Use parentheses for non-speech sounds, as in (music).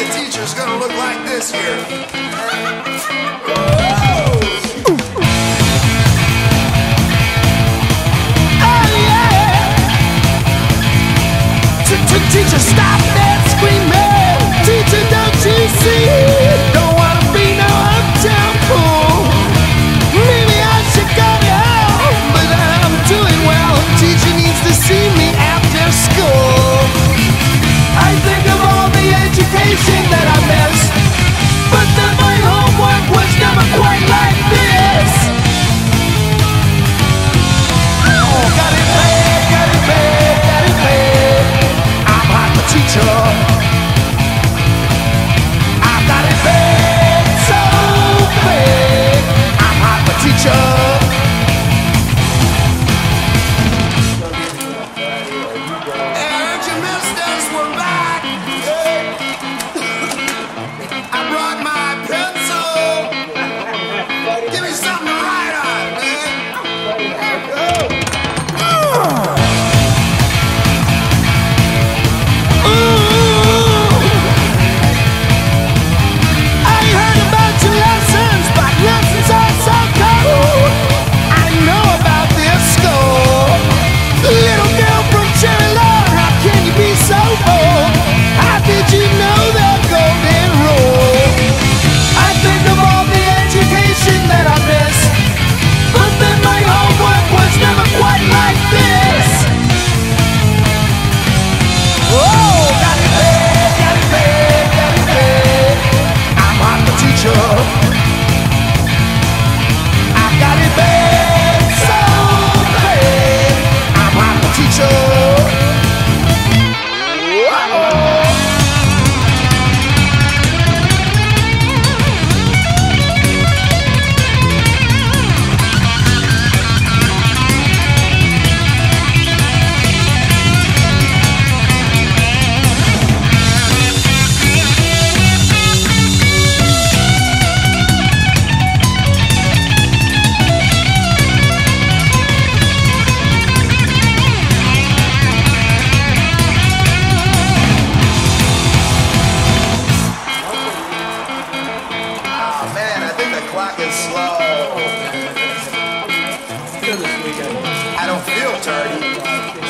the teacher's gonna look like this here. Teacher, (laughs) Turkey.